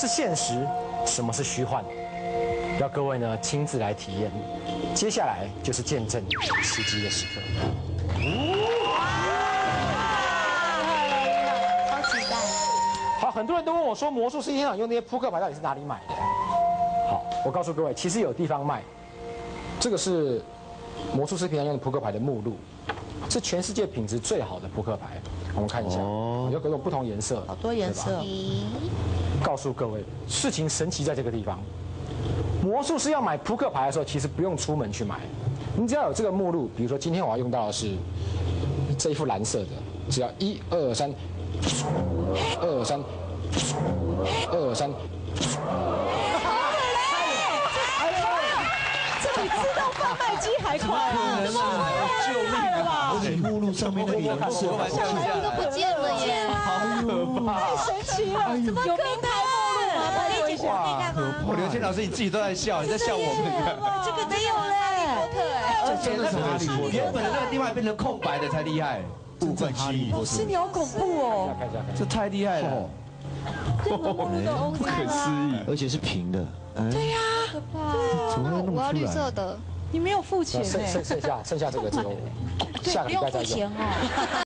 是现实，什么是虚幻，要各位呢亲自来体验。接下来就是见证奇迹的时刻。超期待。好，很多人都问我说，魔术师现场用那些扑克牌到底是哪里买的？好，我告诉各位，其实有地方卖。这个是魔术师平常用的扑克牌的目录，是全世界品质最好的扑克牌。我们看一下，有各种不同颜色，好多颜色。告诉各位，事情神奇在这个地方。魔术师要买扑克牌的时候，其实不用出门去买，你只要有这个目录，比如说今天我要用到的是这一副蓝色的，只要一二三，二三，二三。这比自动贩卖机还快啊！怎么会？救命啊！而且目录上面那个颜色，都不见了耶！好可怕！太神奇了！怎么有名牌目录吗？可以哇，我刘谦老师你自己都在笑，你在笑我们。这个没有嘞，而且那个原本的那个地方变成空白的才厉害，部分哈利波特是你好恐怖哦！这太厉害了，不可思议。而且是平的，哎，对呀，可怕！我要绿？色的。你没有付钱剩剩哎，剩下剩下这个只有 下个礼拜再用。哦。